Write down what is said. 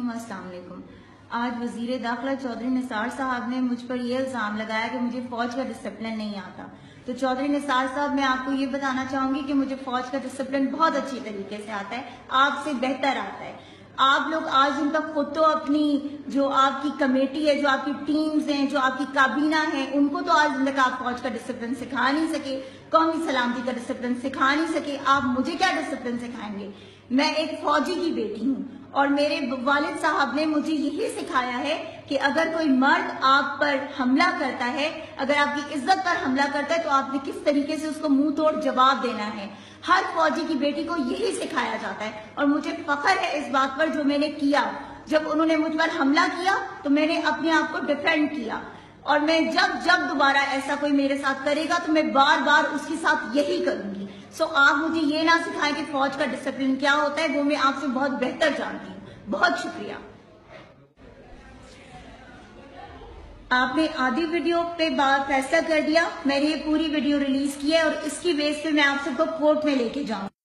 वालेकुम आज वज़ीर दाखिला चौधरी निसार साहब ने मुझ पर यह इल्ज़ाम लगाया कि मुझे फौज का डिसिप्लिन नहीं आता। तो चौधरी निसार साहब, मैं आपको ये बताना चाहूँगी कि मुझे फौज का डिसिप्लिन बहुत अच्छी तरीके से आता है, आपसे बेहतर आता है। आप लोग आज उन तक खुद तो अपनी जो आपकी कमेटी है, जो आपकी टीम्स हैं, जो आपकी काबीना है, उनको तो आज तक आप फौज का डिसिप्लिन सिखा नहीं सके, कौमी सलामती का डिसिप्लिन सिखा नहीं सके। आप मुझे क्या डिसिप्लिन सिखाएँगे? मैं एक फौजी की बेटी हूँ और मेरे वालिद साहब ने मुझे यही सिखाया है कि अगर कोई मर्द आप पर हमला करता है, अगर आपकी इज़्ज़त पर हमला करता है तो आपने किस तरीके से उसको मुँह तोड़ जवाब देना है? हर फौजी की बेटी को यही सिखाया जाता है और मुझे फख्र है इस बात पर जो मैंने किया। जब उन्होंने मुझ पर हमला किया तो मैंने अपने आप को डिफेंड किया। और मैं जब जब दोबारा ऐसा कोई मेरे साथ करेगा तो मैं बार बार उसके साथ यही करूँगी। सो आप मुझे ये ना सिखाएँ कि फौज का डिसिप्लिन क्या होता है, वो मैं आपसे बहुत बेहतर जानती हूँ। बहुत शुक्रिया। आपने आधी वीडियो पे बात फैसला कर दिया, मैंने ये पूरी वीडियो रिलीज़ की है और इसकी बेस पे मैं आप सबको कोर्ट में लेके जाऊँगी।